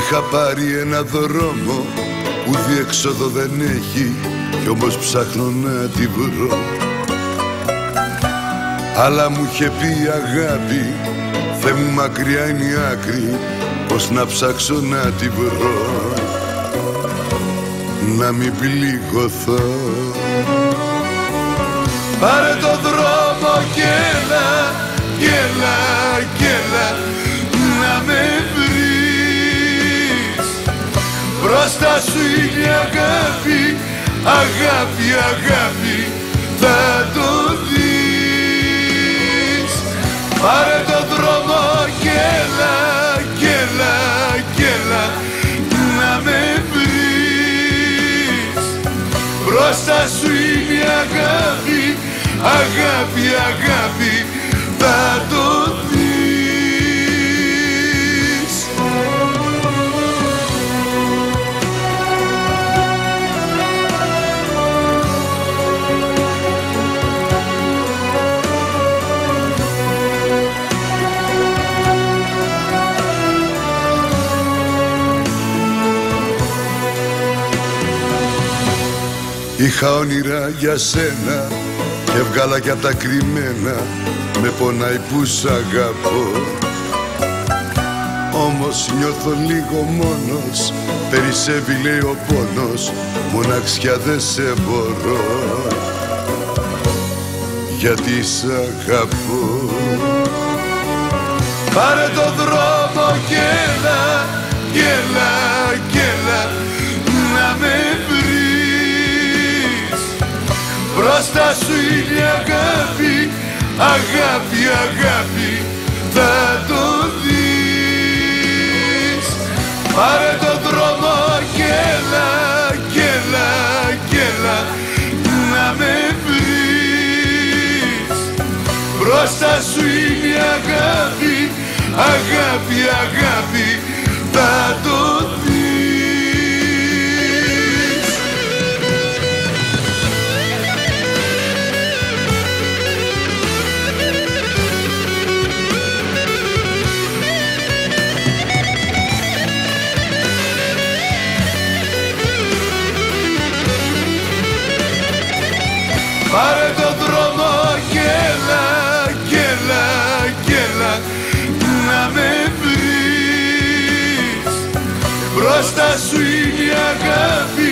Είχα πάρει ένα δρόμο που διέξοδο δεν έχει κι όμως ψάχνω να τη βρω. Αλλά μου είχε πει αγάπη Θε μου μακριά είναι η άκρη Πως να ψάξω να τη βρω. Να μην πληγωθώ Πάρε το δρόμο και έλα, Μπροστά σου είναι η αγάπη Αγάπη, αγάπη Θα το δεις. Πάρε το δρόμο και έλα, και έλα, και έλα Να με βρεις. Μπροστά σου είναι η αγάπη Αγάπη, αγάπη Θα το δεις Είχα όνειρα για σένα και έβγαλα κι απ' τα κρυμμένα. Με πονάει που σ' αγαπώ. Όμως νιώθω λίγο μόνος. Περισσεύει λέει ο πόνος. Μοναξιά δεν σε μπορώ. Γιατί σ' αγαπώ. Πάρε το δρόμο και έλα, και Μπροστά σου είναι η αγάπη Αγάπη, αγάπη Θα το δεις. Πάρε το δρόμο και έλα, και έλα, και έλα Να με βρεις. Μπροστά σου είναι η αγάπη Αγάπη, αγάπη Πάρε το δρόμο και έλα, και έλα, και έλα Να με βρεις Μπροστά σου είναι η αγάπη Αγάπη, αγάπη